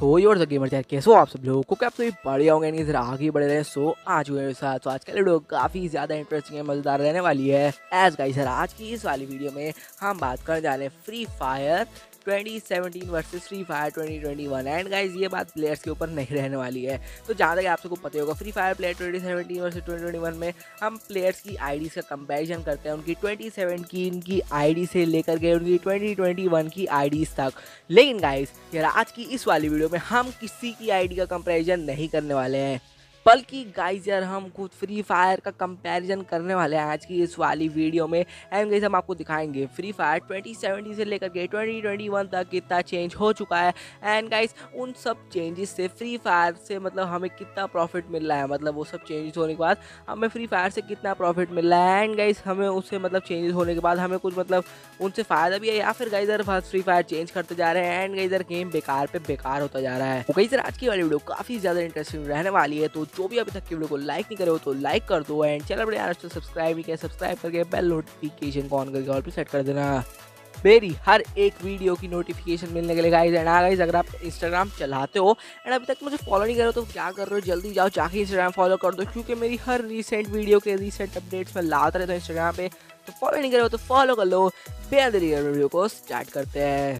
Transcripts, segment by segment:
तो your the gamer कैसे हो आप सब लोगों को? क्या आप सभी बढ़िया होंगे? नहीं जरा आगे बढ़ रहे, सो आज हुए मेरे साथ तो आज का वीडियो काफ़ी ज़्यादा इंटरेस्टिंग है, मज़ेदार रहने वाली है। एज गाइस सर, आज की इस वाली वीडियो में हम बात करने जा रहे हैं Free Fire 2017 versus Free Fire 2021 and guys ये बात प्लेयर्स के ऊपर नहीं रहने वाली है। तो जहाँ तक आप सबको पता होगा फ्री फायर प्लेयर 2017 वर्सेस 2021 में हम प्लेयर्स की आईडी का कंपैरिजन करते हैं। उनकी 2017 की आईडी से लेकर गए उनकी 2021 की आईडी तक। लेकिन गाइज़ यार, आज की इस वाली वीडियो में हम किसी की आईडी का कंपेरिजन नहीं करने वाले हैं। बल्कि गाइज़ यार, हम खुद फ्री फायर का कंपैरिजन करने वाले हैं आज की इस वाली वीडियो में। एंड गाइज़ हम आपको दिखाएँगे फ्री फायर 2017 से लेकर के 2021 तक कितना चेंज हो चुका है। एंड गाइज़ उन सब चेंजेस से फ्री फायर से मतलब हमें कितना प्रॉफिट मिल रहा है। मतलब वो सब चेंजेस होने के बाद हमें फ्री फायर से कितना प्रॉफिट मिल रहा है। एंड गाइज़ हमें उससे मतलब चेंजेस होने के बाद हमें कुछ मतलब उनसे फ़ायदा भी है या फिर गाइजर फ्री फायर चेंज करते जा रहे हैं। एंड गाइजर गेम बेकार पे बेकार होता जा रहा है। तो गाइजर आज की वाली वीडियो काफ़ी ज़्यादा इंटरेस्टिंग रहने वाली है। तो जो भी अभी तक की वीडियो को लाइक नहीं करे हो तो लाइक कर दो एंड चैनल बड़े यार सब्सक्राइब नहीं किया सब्सक्राइब करके बेल नोटिफिकेशन को ऑन करके ऑल पे सेट कर देना। मेरी हर एक वीडियो की नोटिफिकेशन मिलने के लिए गाइज़ एंड आ गाइज़ अगर आप इंस्टाग्राम चलाते हो एंड अभी तक मुझे फॉलो नहीं करो तो क्या कर रहे हो? जल्दी जाओ, जाके इंस्टाग्राम फॉलो कर दो, क्योंकि मेरी हर रिसेंट वीडियो के रिसेंट अपडेट्स में लाता रहता हूँ इंस्टाग्राम पे तो फॉलो नहीं करो तो फॉलो कर लो। बेहद वीडियो को स्टार्ट करते हैं।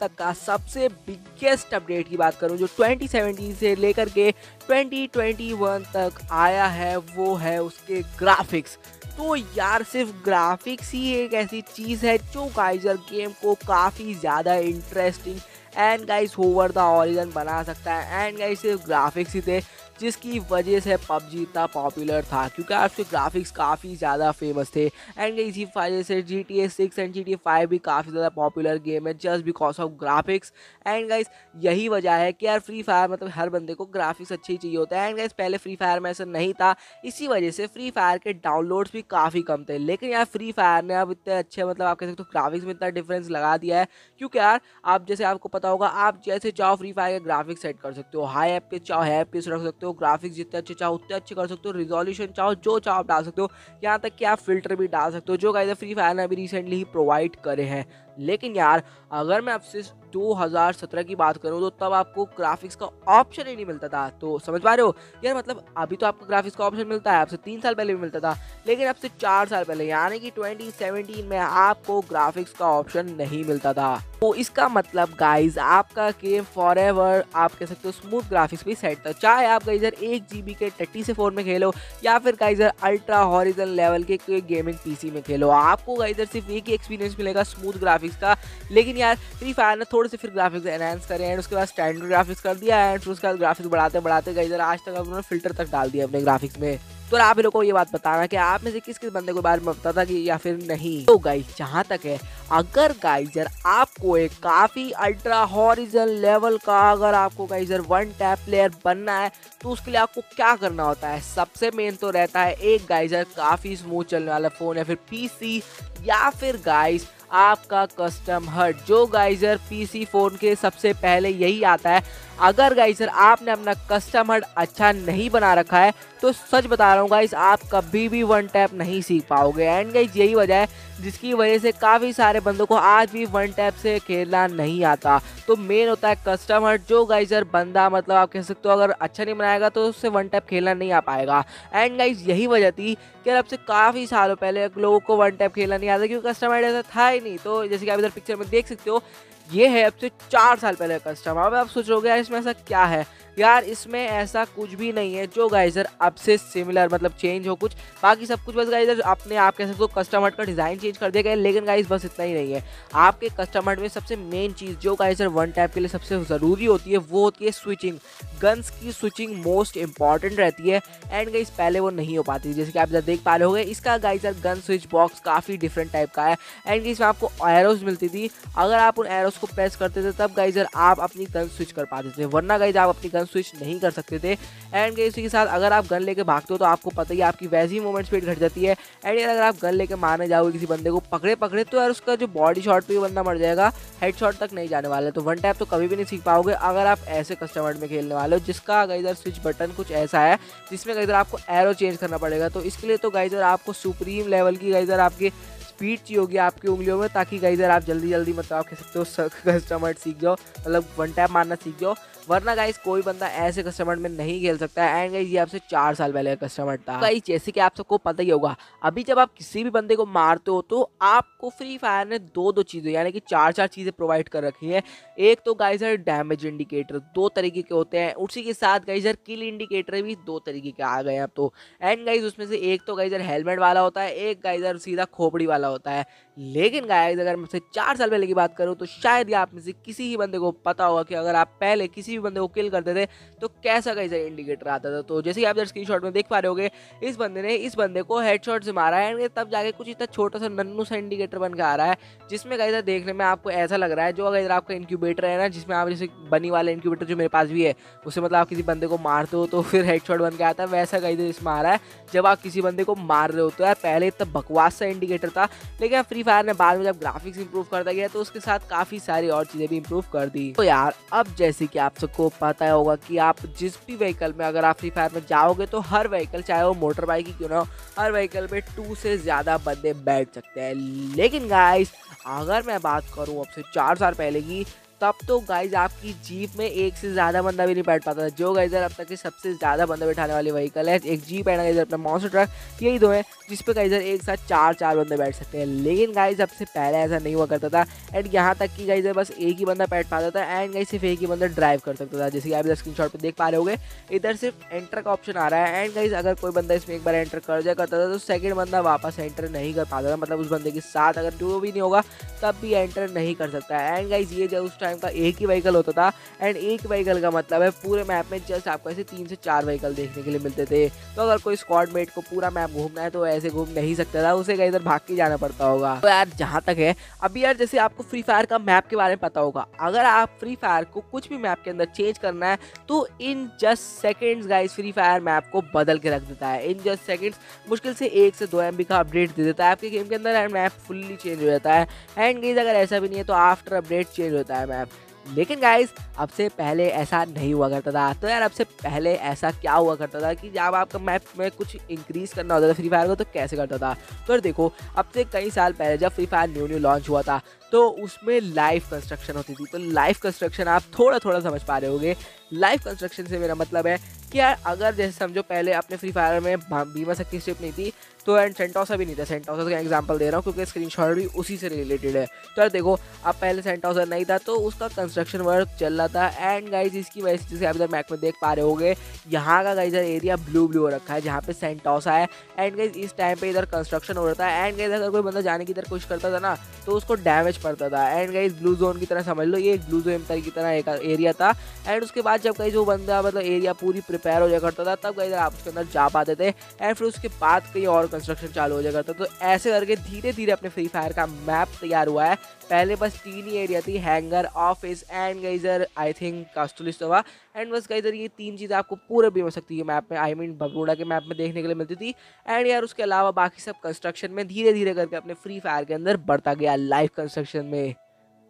तक का सबसे बिगेस्ट अपडेट की बात करूँ, जो 2017 से लेकर के 2021 तक आया है, वो है उसके ग्राफिक्स तो यार, सिर्फ़ ग्राफिक्स ही एक ऐसी चीज़ है जो गाइजर गेम को काफ़ी ज़्यादा interesting and guys however the origin बना सकता है। एंड गाइस सिर्फ़ ग्राफिक्स ही थे। जिसकी वजह से पबजी इतना पॉपुलर था, क्योंकि आपके ग्राफिक्स काफ़ी ज़्यादा फ़ेमस थे। एंड इसी वजह से G T A six and G T A five काफ़ी ज़्यादा पॉपुलर गेम है just because of graphics and guys यही वजह है कि यार फ्री फायर मतलब हर बंदे को ग्राफिक्स अच्छे ही चाहिए होता है। एंड गाइस पहले फ्री फायर में ऐसा नहीं था, इसी वजह से फ्री फायर के डाउनलोड्स भी काफ़ी कम थे। लेकिन यार फ्री फायर ने अब इतने अच्छे मतलब आप कह सकते हो ग्राफिक्स में इतना डिफरेंस लगा दिया है, क्योंकि यार आप जैसे आपको पता होगा, आप जैसे चाहो फ्री फायर के ग्राफिक्स सेट कर सकते हो हाई एफ़ पे चाहो हाई एफ़ रख सकते हो ग्राफिक्स जितने अच्छे चाहो, उतने अच्छे कर सकते हो रिजोल्यूशन चाहो, जो चाहो आप डाल सकते हो। यहाँ तक कि आप फ़िल्टर भी डाल सकते हो, जो गाइस फ्री फायर ने अभी रिसेंटली ही प्रोवाइड करे हैं। लेकिन यार, अगर मैं आपसे 2017 की बात करूँ तो तब आपको ग्राफिक्स का ऑप्शन ही नहीं मिलता था। तो समझ पा रहे हो? यार मतलब अभी तो आपको ग्राफिक्स का ऑप्शन मिलता है, आपसे तीन साल पहले भी मिलता था, लेकिन अब से चार साल पहले, यानी कि 2017 में आपको ग्राफिक्स का ऑप्शन नहीं मिलता था। तो इसका मतलब गाइज़ आपका गेम फॉर आप कह सकते हो स्मूथ ग्राफिक्स भी सेट था। चाहे आप गाइजर एक जी के टट्टी से फ़ोन में खेलो, या फिर गाइजर अल्ट्रा हॉरिजन लेवल के गेमिंग पीसी में खेलो, आपको गाइजर सिर्फ़ एक ही एक्सपीरियंस मिलेगा स्मूथ ग्राफिक्स का। लेकिन यार फ्री फायर ने थोड़े से फिर ग्राफिक्स एनहेंस करे एंड उसके बाद स्टैंडर्ड ग्राफिक्स कर दिया एंड फिर उसके बाद ग्राफिक्स बढ़ाते बढ़ाते गाइजर आज तक उन्होंने फ़िल्टर तक डाल दिया अपने ग्राफिक्स में। तो आप लोग को ये बात बताना कि आप में से किस किस बंदे को बारे में पता था कि या फिर नहीं? तो गाइस जहाँ तक है, अगर गाइजर आपको एक काफ़ी अल्ट्रा हॉरिजन लेवल का अगर आपको गाइजर वन टैप प्लेयर बनना है तो उसके लिए आपको क्या करना होता है? सबसे मेन तो रहता है, एक गाइजर काफ़ी स्मूथ चलने वाला फ़ोन या फिर पीसी या फिर गाइस आपका कस्टम हट जो गाइजर पीसी फ़ोन के सबसे पहले यही आता है। अगर गाइजर आपने अपना कस्टम हट अच्छा नहीं बना रखा है तो सच बता रहा हूँ गाइज़ आप कभी भी वन टैप नहीं सीख पाओगे। एंड गाइज़ यही वजह है, जिसकी वजह से काफ़ी सारे बंदों को आज भी वन टैप से खेलना नहीं आता। तो मेन होता है कस्टमर जो गाइजर बंदा मतलब आप कह सकते हो, अगर अच्छा नहीं बनाएगा तो उससे वन टैप खेलना नहीं आ पाएगा। एंड गाइज़ यही वजह थी कि अब से काफ़ी सालों पहले लोगों को वन टैप खेलना नहीं आता, क्योंकि कस्टमर ऐसा था ही नहीं तो जैसे कि आप इधर पिक्चर में देख सकते हो, ये है अब से चार साल पहले का कस्टम अब आप सोच रहे यार इसमें ऐसा क्या है? यार, इसमें ऐसा कुछ भी नहीं है जो गाइजर अब से सिमिलर मतलब चेंज हो कुछ। बाकी सब कुछ बस गाइजर अपने आप कह सकते हो कस्टमर का डिज़ाइन चेंज कर दिया गया लेकिन गाइज़ बस इतना ही नहीं है। आपके कस्टमर में सबसे मेन चीज़ जो गाइजर वन टैप के लिए सबसे ज़रूरी होती है, वो होती है स्विचिंग गन्स की स्विचिंग मोस्ट इंपॉर्टेंट रहती है एंड गाइज़ पहले वो नहीं हो पाती जैसे कि आप इधर देख पा रहे हो इसका गाइजर गन स्विच बॉक्स काफ़ी डिफरेंट टाइप का है। एंड इसमें आपको एरोज मिलती थी। अगर आप उन एरोज को प्रेस करते थे, तब गाइजर आप अपनी गन स्विच कर पाते थे, वरना गाइज़ आप अपनी स्विच नहीं कर सकते थे। एंड इसी के साथ अगर आप गन लेके भागते हो तो आपको पता ही आपकी वैसी मूवमेंट स्पीड घट जाती है। एंड यार, अगर आप गन लेके मारने जाओगे किसी बंदे को पकड़े पकड़े तो यार उसका जो बॉडी शॉट पे बंदा मर जाएगा। हेड शॉट तक नहीं जाने वाले तो वन टैप तो कभी भी नहीं सीख पाओगे अगर आप ऐसे कस्टमर में खेलने वाले हो, जिसका अगर इधर स्विच बटन कुछ ऐसा है, जिसमें इधर आपको एरो चेंज करना पड़ेगा तो इसके लिए तो गाइजर आपको सुप्रीम लेवल की गाइजर आपकी स्पीड चाहिए होगी आपकी उंगलियों में, ताकि गाइजर आप जल्दी जल्दी मतलब आप कह सकते हो कस्टमर सीख जाओ मतलब वन टैप मारना सीख जाओ। वरना गाइस कोई बंदा ऐसे कस्टमर में नहीं खेल सकता है एंड गाइस ये आपसे चार साल पहले का कस्टमर था। गाइस जैसे कि आप सबको पता ही होगा, अभी जब आप किसी भी बंदे को मारते हो तो आपको फ्री फायर ने दो दो चीज़ें, यानी कि चार चार चीज़ें प्रोवाइड कर रखी है। एक तो गाइस है डैमेज इंडिकेटर दो तरीके के होते हैं। उसी के साथ गाइजर किल इंडिकेटर भी दो तरीके के आ गए हैं अब तो। एंड गाइज़ उसमें से एक तो गाइजर हेलमेट वाला होता है, एक गाइजर सीधा खोपड़ी वाला होता है। लेकिन गाइज़ अगर मैं चार साल पहले की बात करूँ तो शायद ही आप में से किसी ही बंदे को पता होगा कि अगर आप पहले किसी भी बंदे को किल करते थे तो कैसा कैसा इंडिकेटर आता था। तो जैसे कि आप स्क्रीन में देख पा रहे होगे, इस बंदे ने, इस बंदे को हेडशॉट से मारा है तब जाके कुछ इतना छोटा सा नन्नू सा इंडिकेटर बन के आ रहा है, जिसमें कहीं देखने में आपको ऐसा लग रहा है, जो अगर आपका इंक्यूबेटर है ना, जिसमें आप जैसे बनी वाला इंक्यूबेटर जो मेरे पास भी है उसे मतलब आप किसी बंदे को मारते हो तो फिर हेडशॉट बन के आता है, वैसा कहीं इसमें आ रहा है। जब आप किसी बंदे को मार रहे हो तो यार पहले इतना बकवास सा इंडिकेटर था लेकिन फ्री फायर ने बाद में जब ग्राफिक्स इंप्रूव करता गया तो उसके साथ काफ़ी सारी और चीज़ें भी इंप्रूव कर दी। तो यार, अब जैसे कि आप सबको पता होगा कि आप जिस भी व्हीकल में अगर आप फ्री फायर में जाओगे तो हर व्हीकल चाहे वो मोटर बाइक ही क्यों ना हो, हर व्हीकल में टू से ज़्यादा बंदे बैठ सकते हैं। लेकिन गाइस अगर मैं बात करूँ अब से चार साल पहले की तब तो गाइज़ आपकी जीप में एक से ज़्यादा बंदा भी नहीं बैठ पाता था। जो गाइजर अब तक की सबसे ज़्यादा बंदा बैठाने वाली व्हीकल है। एक जीप है ना गाइजर अपना मॉन्स्टर ट्रक यही दो है, जिस पे गाइजर एक साथ चार चार बंदे बैठ सकते हैं। लेकिन गाइज़ अब से पहले ऐसा नहीं हुआ करता था। एंड यहाँ तक कि गाइजर बस एक ही बंदा बैठ पाता था एंड गाइज़ सिर्फ़ एक ही बंदा ड्राइव कर सकता था। जैसे कि आप इधर स्क्रीन शॉट पर देख पा रहे होगे, इधर सिर्फ़ एंटर का ऑप्शन आ रहा है। एंड गाइज़ अगर कोई बंदा इसमें एक बार एंटर कर जाए करता था तो सेकेंड बंदा वापस एंटर नहीं कर पाता था। मतलब उस बंदे के साथ अगर जो भी नहीं होगा, तब भी एंटर नहीं कर सकता। है एंड गाइज़ ये जो उस टाइम का एक ही व्हीकल होता था एंड एक व्हीकल का मतलब है पूरे मैप में जस्ट आपको ऐसे तीन से चार व्हीकल देखने के लिए मिलते थे। तो अगर कोई स्क्वाड मेट को पूरा मैप घूमना है तो ऐसे घूम नहीं सकता था, उसे कहीं इधर भाग के जाना पड़ता होगा। तो यार, जहाँ तक है अभी यार जैसे आपको फ्री फायर का मैप के बारे में पता होगा, अगर आप फ्री फायर को कुछ भी मैप के अंदर चेंज करना है तो in just seconds guys Free Fire map को बदल के रख देता है। इन जस्ट सेकेंड्स मुश्किल से एक से दो एम का अपडेट दे देता है, आपके गेम के अंदर मैप फुल्ली चेंज हो जाता है। एंड गेज अगर ऐसा भी नहीं है तो आफ्टर अपडेट चेंज होता है मैप लेकिन गाइज़ अब से पहले ऐसा नहीं हुआ करता था। तो यार, अब से पहले ऐसा क्या हुआ करता था कि जब आपका मैप में कुछ इंक्रीज करना होता था फ्री फायर को तो कैसे करता था? तो यार देखो, अब से कई साल पहले जब Free Fire new new launch हुआ था तो उसमें लाइव कंस्ट्रक्शन होती थी। तो लाइव कंस्ट्रक्शन आप थोड़ा थोड़ा समझ पा रहे होगे लाइव कंस्ट्रक्शन से मेरा मतलब है कि यार, अगर जैसे समझो पहले अपने फ्री फायर में बीमा शक्ति स्ट्रिप नहीं थी तो एंड सेंटोसा भी नहीं था। सेंटोसा का एग्जांपल दे रहा हूँ क्योंकि स्क्रीन भी उसी से रिलेटेड है। तो यार देखो, अब पहले सेंटोसा नहीं था तो उसका कंस्ट्रक्शन वर्क चल रहा था। एंड गाइज़ इसकी वजह से जैसे आप इधर मैक में देख पा रहे होगे, यहाँ का गाइजर एरिया ब्लू ब्लू हो रखा है, जहाँ पे सेंटोसा है। एंड गाइज़ इस टाइम पे इधर कंस्ट्रक्शन हो रहा था। एंड गाइज़ अगर कोई बंदा जाने की इधर कोशिश करता था ना तो उसको डैमेज पड़ता था। एंड गाइज़ ब्लू जोन की तरह समझ लो, ये ब्लू जोन की तरह एक एरिया था। एंड उसके बाद जब कहीं जो बंदा मतलब एरिया पूरी प्रिपेयर हो जाया करता था, तब कहीं आप उसके अंदर जा पाते थे एंड फिर उसके बाद कहीं और कंस्ट्रक्शन चालू हो जाया करता तो ऐसे करके धीरे धीरे अपने फ्री फायर का मैप तैयार हुआ है। पहले बस तीन ही एरिया थी hangar office and guys I think कास्टुलिस्टोवा and बस गाइजर ये तीन चीज़ें आपको पूरे भी हो सकती है मैप में। आई मीन बगोड़ा के मैप में देखने के लिए मिलती थी। एंड यार उसके अलावा बाकी सब कंस्ट्रक्शन में धीरे धीरे करके अपने फ्री फायर के अंदर बढ़ता गया लाइव कंस्ट्रक्शन में।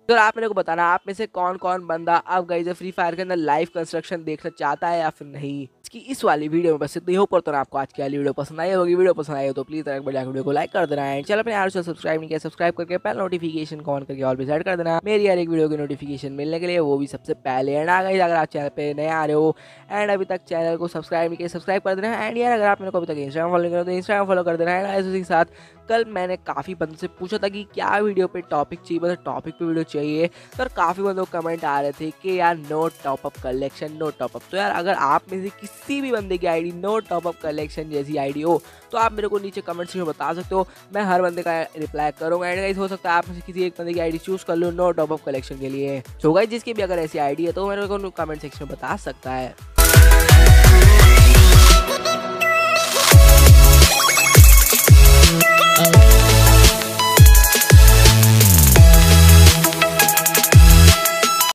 तो आप मेरे को बताना, आप में से कौन कौन बंदा अब गई फ्री फायर के अंदर लाइव कंस्ट्रक्शन देखना चाहता है या फिर नहीं? इसकी इस वाली वीडियो में बस इतनी हो। पर तो आपको आज की वाली वीडियो पसंद आई होगी। वीडियो पसंद आई हो तो प्लीज़ तरह बढ़िया वीडियो को लाइक कर देना। है चलो अपने यार सब्सक्राइब नहीं किया सब्सक्राइब करके पहले नोटिफिकेशन ऑन करके ऑल भी कर देना। मेरी यार एक वीडियो की नोटिफिकेशन मिलने के लिए वो भी सबसे पहले। एंड आ गई अगर आप चैनल पर नए आ रहे हो एंड अभी तक चैनल को सब्सक्राइब नहीं किया सब्सक्राइब कर देना। एंड यार, अगर आप मेरे को अभी तक इंस्टाग्राम फॉलो करो तो इंस्टाग्राम फॉलो कर देना। एंड उसी के साथ कल मैंने काफ़ी बंदों से पूछा था कि क्या वीडियो पे टॉपिक चाहिए मतलब टॉपिक पे वीडियो चाहिए। तो काफ़ी बंदों कमेंट आ रहे थे कि यार no top up collection no top up तो यार, अगर आप में से किसी किसी भी बंदे की ID no top up collection जैसी आईडी हो तो आप मेरे को नीचे कमेंट्स में बता सकते हो। मैं हर बंदे का रिप्लाई करूँगा। एंड गाइस हो सकता है आप मुझे किसी एक बंदे की आईडी चूज़ कर लो नो टॉप अप कलेक्शन के लिए। सो गाइस जिसकी भी अगर ऐसी आईडी है तो मेरे को कमेंट सेक्शन में बता सकता है। Oh.